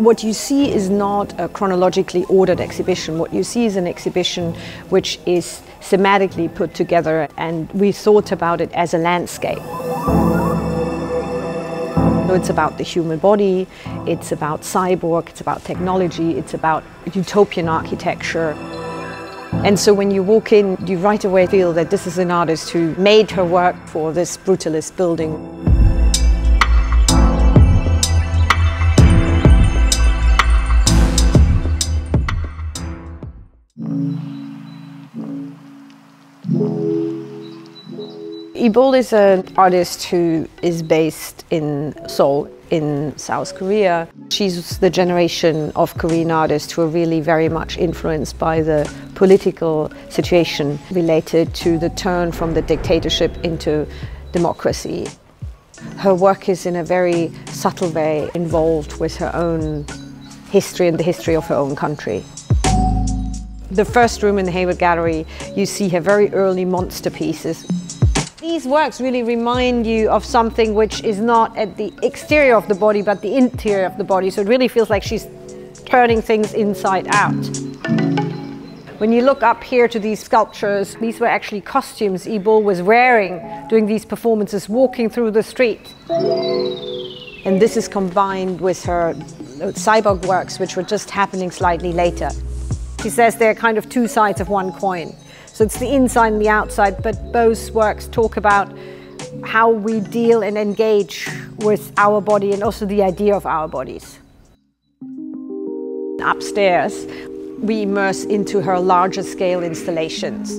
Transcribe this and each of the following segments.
What you see is not a chronologically ordered exhibition. What you see is an exhibition which is thematically put together and we thought about it as a landscape. So it's about the human body, it's about cyborg, it's about technology, it's about utopian architecture. And so when you walk in, you right away feel that this is an artist who made her work for this brutalist building. Lee Bul is an artist who is based in Seoul in South Korea. She's the generation of Korean artists who are really very much influenced by the political situation related to the turn from the dictatorship into democracy. Her work is in a very subtle way involved with her own history and the history of her own country. The first room in the Hayward Gallery, you see her very early monster pieces. These works really remind you of something which is not at the exterior of the body, but the interior of the body. So it really feels like she's turning things inside out. When you look up here to these sculptures, these were actually costumes Lee Bul was wearing during these performances, walking through the street. And this is combined with her uh, cyborg works, which were just happening slightly later. She says they're kind of two sides of one coin. So it's the inside and the outside, but both works talk about how we deal and engage with our body and also the idea of our bodies. Upstairs, we immerse into her larger scale installations.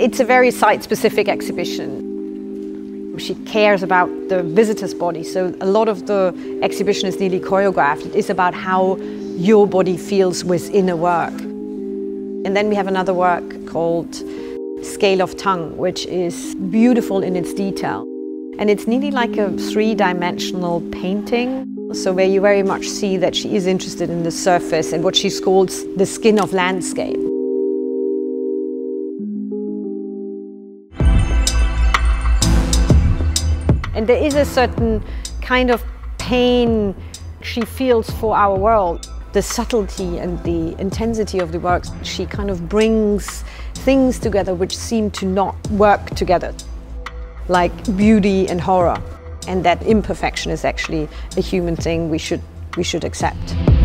It's a very site-specific exhibition. She cares about the visitor's body, so a lot of the exhibition is nearly choreographed. It is about how your body feels within a work. And then we have another work called Scale of Tongue, which is beautiful in its detail. And it's nearly like a three-dimensional painting. So where you very much see that she is interested in the surface and what she calls the skin of landscape. And there is a certain kind of pain she feels for our world the subtlety and the intensity of the works, she kind of brings things together which seem to not work together, like beauty and horror. And that imperfection is actually a human thing we should, we should accept.